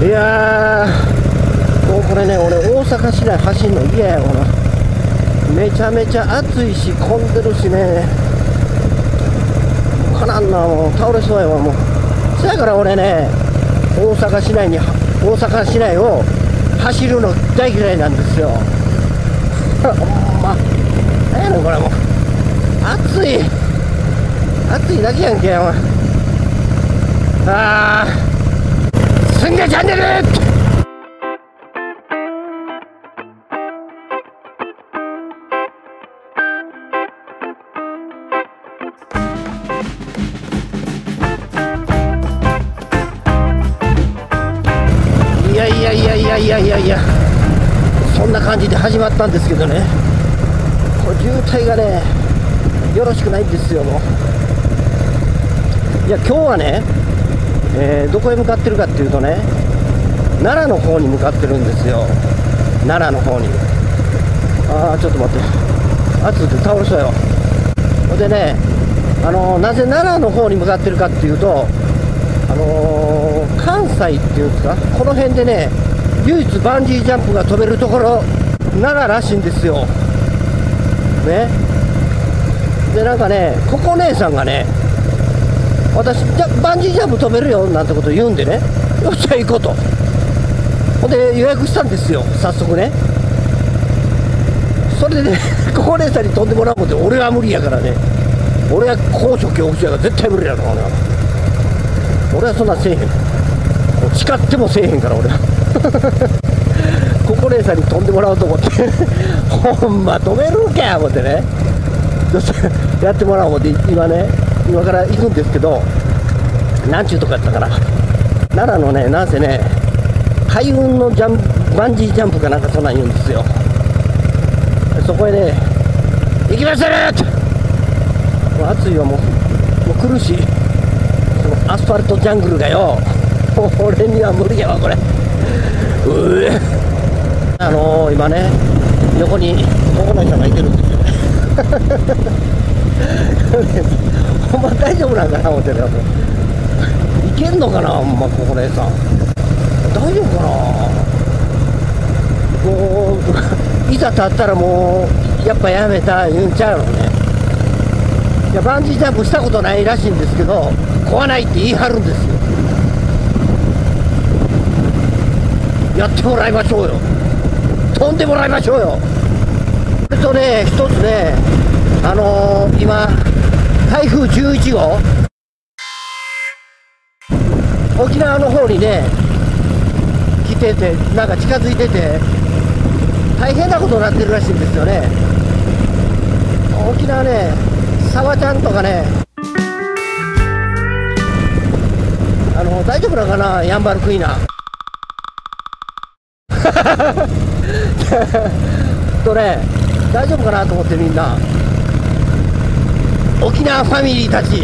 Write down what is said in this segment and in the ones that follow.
いやーもうこれね俺大阪市内走るの嫌やわな。めちゃめちゃ暑いし混んでるしね。かなんなもう倒れそうやわもう。そやから俺ね大阪市内に大阪市内を走るの大嫌いなんですよ。ほんま。何やねんこれもう。暑い。暑いだけやんけお前。あー。すんげチャンネルいやいやいやいやいやいやいやそんな感じで始まったんですけどね。これ渋滞がねよろしくないんですよ。もういや今日はね、えーどこへ向かってるかっていうとね奈良の方に向かってるんですよ。奈良の方に。ああちょっと待って。暑くて倒れそうよほんでねあのーなぜ奈良の方に向かってるかっていうとあのー関西っていうんですか？この辺でね唯一バンジージャンプが飛べるところ奈良らしいんですよ。ね。でなんかねここ姉さんがね私じゃバンジージャンプ飛べるよなんてこと言うんでね。よっしゃ行こうと。ほんで予約したんですよ早速ね。それでねここ姉さんに飛んでもらうこと俺は無理やからね。俺は高所恐怖症やから絶対無理やろ俺は。俺はそんなせえへん。誓ってもせえへんから俺は。ここ姉さんに飛んでもらおうと思って。ほんま止めるんかや思ってね。やってもらおう思って今ね。今から行くんですけどなんちゅうとこやったかな。奈良のねなんせね海運のジャンバンジージャンプかなんかそんなん言うんですよ。そこへね行きましたねって。もう暑いよもう。もう苦しいそのアスファルトジャングルがよ。俺には無理やわこれ。うえ。あのー、今ね横に友達さんがいてるんですよね。ほんま大丈夫なんかな思ってねいけんのかなほんまここ姉さん。大丈夫かな。もういざ立ったらもうやっぱやめた言うんちゃうのね。いやバンジージャンプしたことないらしいんですけど怖ないって言い張るんですよ。やってもらいましょうよ。飛んでもらいましょうよ。それとね一つねあのー、今台風11号？沖縄の方にね来ててなんか近づいてて大変なことになってるらしいんですよね。沖縄ねサバちゃんとかねあの大丈夫なのかな？ヤンバルクイナ。とね大丈夫かなと思ってみんな。沖縄ファミリーたち。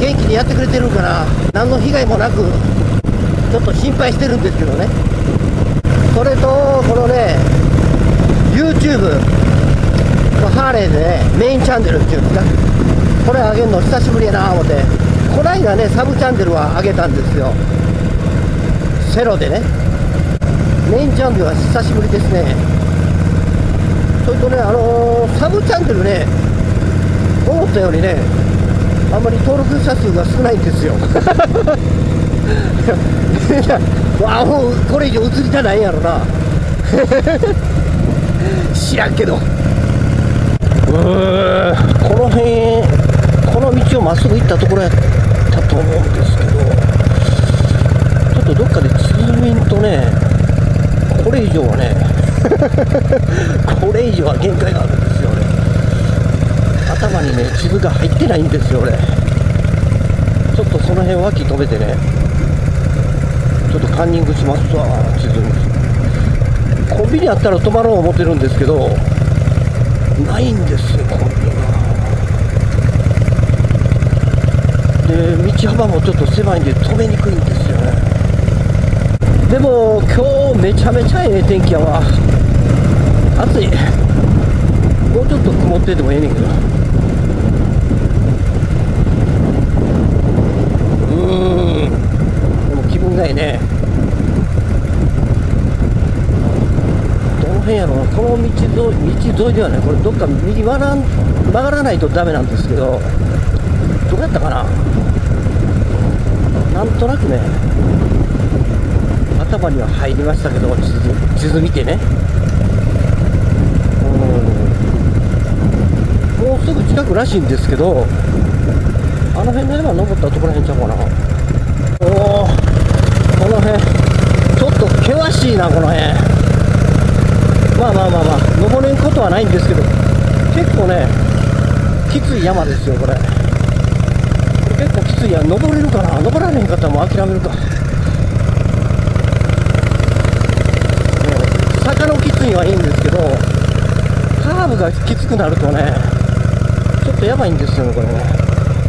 元気にやってくれてるかな何の被害もなくちょっと心配してるんですけどね。それとこのね YouTube ハーレーでねメインチャンネルっていうんですか。これ上げるの久しぶりやな思って。こないだねサブチャンネルは上げたんですよ。セロでね。メインチャンネルは久しぶりですね。それとねあのーサブチャンネルね思ったよりねあんまり登録者数が少ないんですよ。いやあもうこれ以上映りたないやろな。知らんけど。うーこの辺この道をまっすぐ行ったところやったと思うんですけどちょっとどっかで通民とねこれ以上はね これ以上は限界があるんですよね頭にね地図が入ってないんですよ俺。ちょっとその辺脇止めてね。ちょっとカンニングしますわ地図に。コンビニあったら止まろう思ってるんですけどないんですよコンビニがで道幅もちょっと狭いんで止めにくいんですよね。でも今日めちゃめちゃええ天気やわ。暑い。もうちょっと曇っててもええねんけど。うーん。ないいね。どの辺やろうこの道沿い道沿いではねこれどっか右曲がらん曲がらないとダメなんですけど。どこやったかな。なんとなくね。頭には入りましたけど地図地図見てねうんもうすぐ近くらしいんですけどあの辺の山登ったところらへんちゃうかな。おおこの辺。ちょっと険しいなこの辺。まあまあまあまあ登れんことはないんですけど結構ねきつい山ですよこれ。結構きついや登れるかな？登られへんかったらもう諦めるか。坂のきついはいいんですけどカーブがきつくなるとねちょっとやばいんですよねこれね。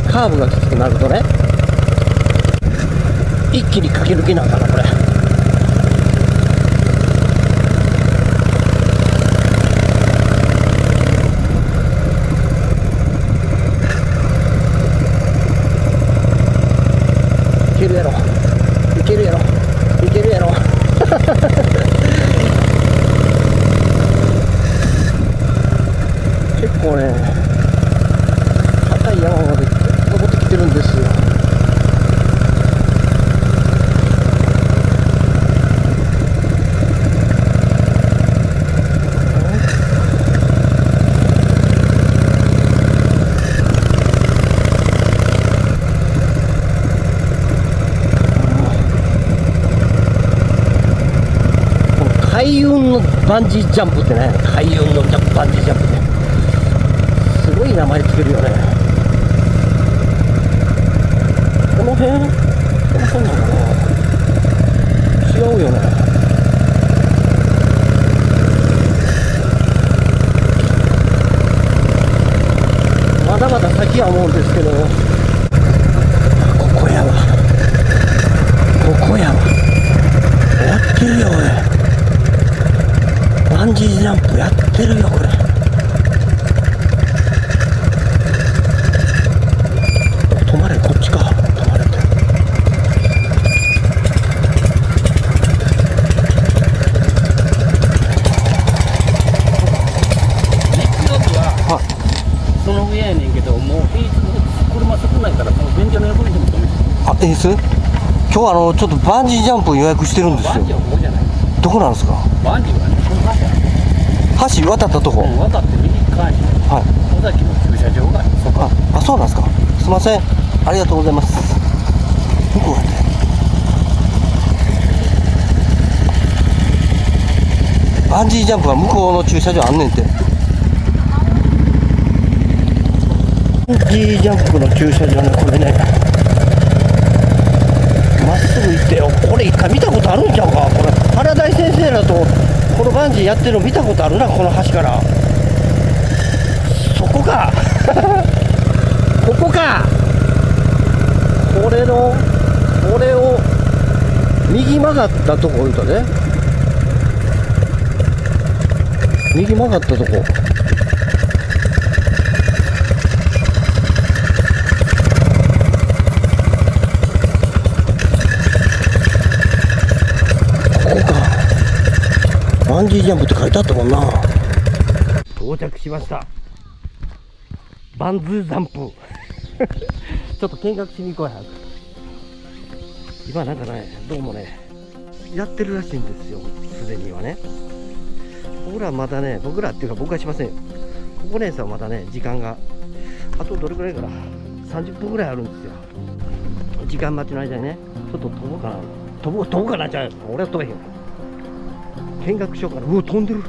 カーブがきつくなるとね。一気に駆け抜けなあかんなこれいけるやろいけるやろいけるやろ結構ね高い山まで登ってきてるんですよこの海運のバンジージャンプってね海運のジャンプバンジージャンプってすごい名前つけるよね。この辺？この辺なのかな？違うよね。まだまだ先は思うんですけどあここやわここやわやってるよこれバンジージャンプやってるよこれ止まれこっちか止まれって日曜日はその上やねんけどもう平日車少ないからもう便所の横にでも止めてあエース今日あのちょっとバンジージャンプ予約してるんですよ。どこなんですか？バンジーはねこの橋や橋渡ったとこ、うん渡って右側にはい。尾崎の駐車場が。あるそこああそうなんですか。すいません。ありがとうございます。向こうやってバンジージャンプは向こうの駐車場あんねんて。バンジージャンプの駐車場ねこれねすぐ行ってよ。これ一回見たことあるんちゃうか？これ原大先生らとこのバンジーやってるの見たことあるなこの橋から。そこか。ここか。これのこれを右曲がったとこ言うたね右曲がったとこ。バンジージャンプって書いてあったもんな。到着しました。バンズージャンプ。ちょっと見学しに行こうや。今なんかねどうもねやってるらしいんですよ。すでにはね。僕らまだね僕らっていうか僕はしません。よここねさんはまだね時間があとどれくらいかな。30分ぐらいあるんですよ。時間待ちの間にねちょっと飛ぼうかな。飛ぼう飛ぼうかな。じゃあ俺は飛べへん。見学しようかな。うわ飛んでる。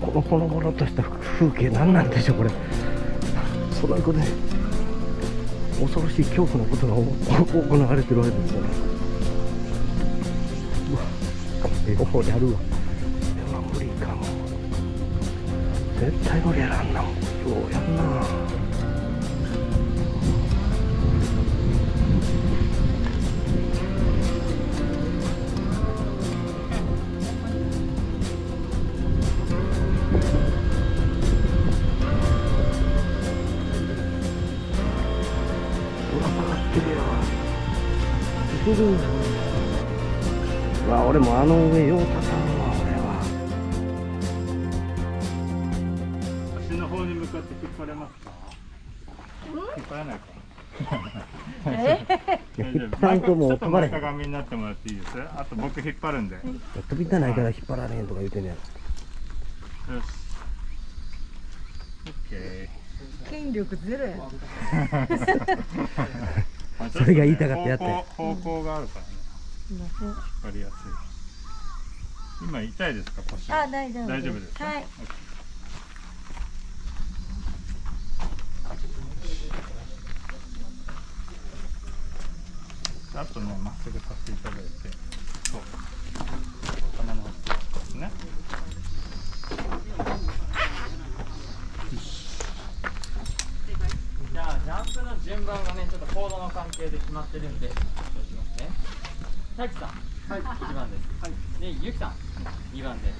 このほのぼのとした風景何なんでしょうこれ。その横で恐ろしい恐怖のことがお行われてるわけですよねうわようやるわ。絶対無理やらんなもん。ようやんな。うわ俺もあの上ようたた大丈夫引っ張らんともうちょっと止まれへん前かがみになってもらっていいです？あと僕引っ張るんで。よ飛びたないから引っ張られへんとか言うてんねや。ろし。オッケ筋力ゼロや。ー それが言いたかったやって方向方向があるからねわかりやすい。今痛いですか？腰。あ大丈夫大丈夫ですか？はいあとねまっすぐ立っていただいてそう。頭の方ですね。じゃあジャンプの順番がねちょっとコードの関係で決まってるんで発表しますねさん。はい。1番です。はい。でゆきさん。2番で。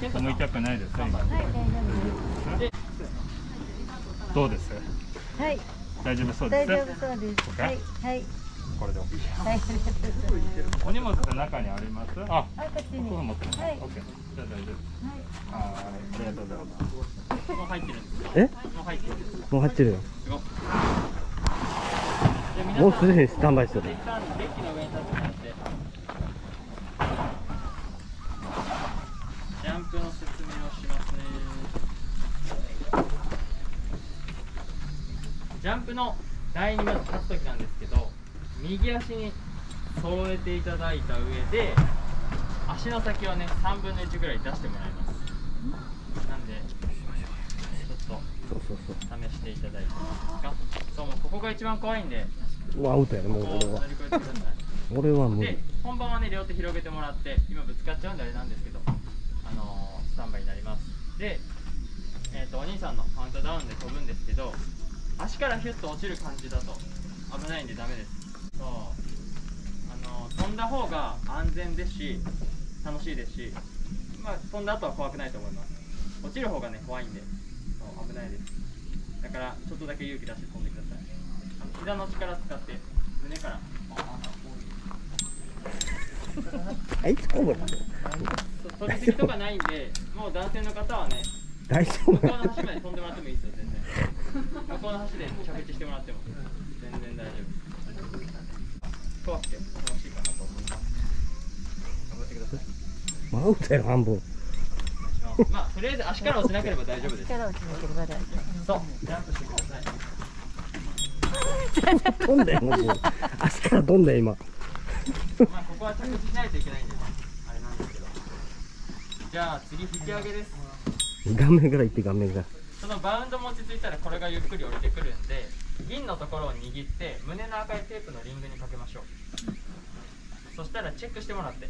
健太さん。もう痛くないです3今番。ではい。大丈でどうです？夫はい。大丈夫そうです？大丈夫そうです。はい。はいこれでお荷物って中にあります？あはいこっちに僕の持ってます、はい。OK じゃあ大丈夫。はい。ありがとうございます。もう入ってるんですえ？もう入ってるもう入っ。てるよもうすでにスタンバイしてる一旦デッキの上に立ってもらってジャンプの説明をしますね。ジャンプの台にまず立つ時なんですけど右足に揃えていただいた上で足の先をね3分の1ぐらい出してもらいます。なんでちょっと試していただいてそうもうここが一番怖いんで。もうアウトやねもう俺は。を乗り越えてください。俺は無理で本番はね両手広げてもらって今ぶつかっちゃうんであれなんですけどあのースタンバイになります。でえっ、とお兄さんのカウントダウンで飛ぶんですけど足からヒュッと落ちる感じだと危ないんでダメですあのー飛んだ方が安全ですし楽しいですしまあ飛んだ後は怖くないと思います。落ちる方がね怖いんでそう危ないです。だからちょっとだけ勇気出して飛んでください。あの膝の力使って胸から大丈夫。なの飛びすぎとかないんで、もう男性の方はね、大丈向こうのの端まで飛んでもらってもいいですよ、全然。向こうの端で着地してもらっても、全然大丈夫。です。怖くて楽しいかなと思います。頑張ってください。もうアウトやろ半分まあ、とりあえず足から落ちなければ大丈夫です。力落ちなければ大丈そう、ジャンプしてください。飛んだよもう足から飛んだよ今まあ、ここは着地しないといけないんでね、あれなんですけど。じゃあ、次、引き上げです。顔面から行って顔面からそのバウンドも落ち着いたらこれがゆっくり降りてくるんで銀のところを握って胸の赤いテープのリングにかけましょう。そしたらチェックしてもらって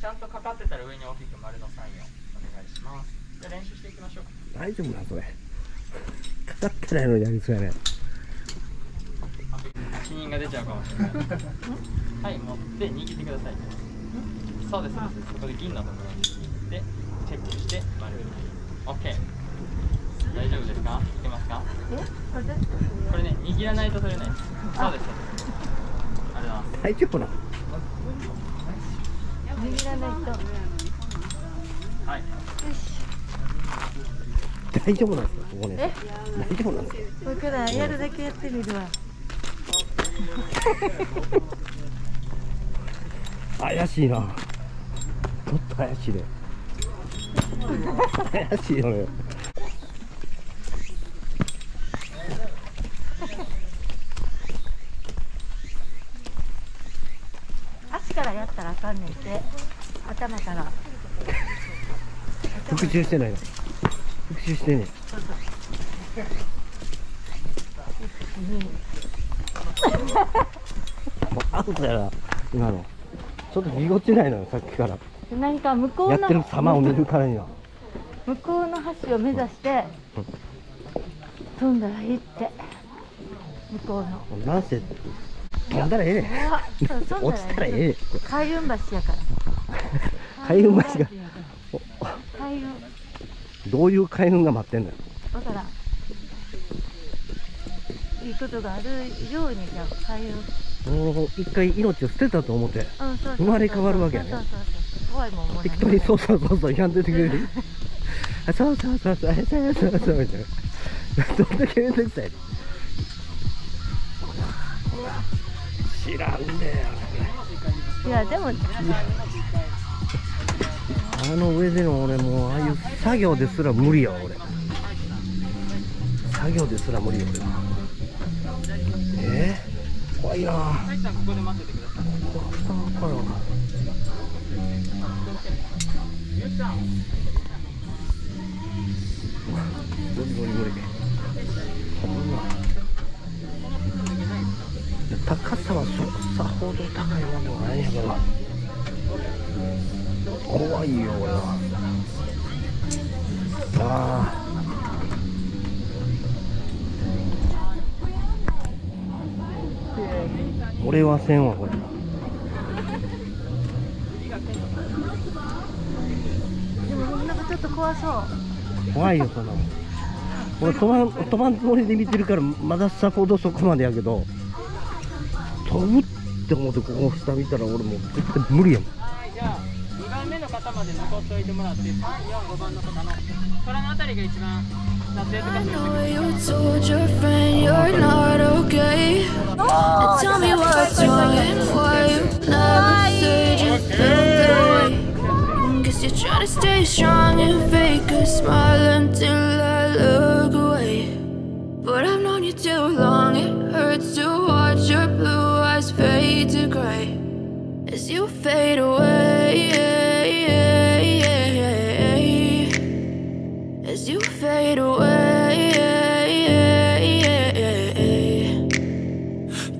ちゃんとかかってたら上に大きく丸のサインをお願いします。じゃあ練習していきましょう。大丈夫なそれ。かかってないのにやりそうやね。死人が出ちゃうかもしれない。はい持って握ってください。そうですそうです。そこで銀のところに握ってチェックして丸。OK 大丈夫ですか？いけますか？これでこれね握らないと取れない。そうです。ありがとうございます大丈夫なの？握らないと。よはい。し大丈夫なんですかここね？え大丈夫なんですか？これからやるだけやってみるわ。怪しいな。ちょっと怪しいね。怪しいよ。ね足からやったらあかんねんて。頭から。復習してないの。復習してんねんそうそう。もうアウトやな今の。ちょっとぎこちないのよさっきから。で何か向こうの。やってる様を見るからには。向こうの橋を目指して。飛んだらいいって。向こうの。なんせ飛んだらええね落ちたらええ開運橋やから。開運橋が運。どういう開運が待ってんよ。だからいいことがあるようにじゃ一回命を捨てたと思って、生まれ変わるわけやね。怖いもん適当にそうそうそうそうやんでてくれる。そうそうそうそう。そうそうそうどんだけ面倒くさいの。知らんねいやでもあの上での俺もうああいう作業ですら無理や俺。作業ですら無理よ俺え？ー、怖いな。さきさんここで待っててください怖いわ無理無理無理。高さはそさほど高いわけはないんやけど怖いよ俺はああ俺はせんわこれでもなん。かちょっと怖そう怖いよそんなの俺飛ばん飛ばんつもりで見てるからまださほどそこまでやけど。飛ぶって思ってここ下見たら俺もう絶対無理やもんはいじゃあ2番目の方まで残っておいてもらって345番の方の空のあたりが一番撮影とか I する know you told your friend you're not okay. And tell me what's wrong and why you never said you felt that way. Guess you're trying to stay strong and fake a smile until I look away. But I've known you too long, it hurts to watch your blue fade to gray as you fade away. As you fade away.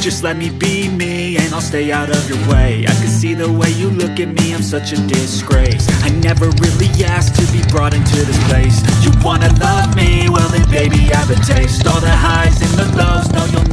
Just let me be me and I'll stay out of your way. I can see the way you look at me, I'm such a disgrace. I never really asked to be brought into this place. You wanna love me? Well then baby I have a taste. All the highs and the lows, no you'll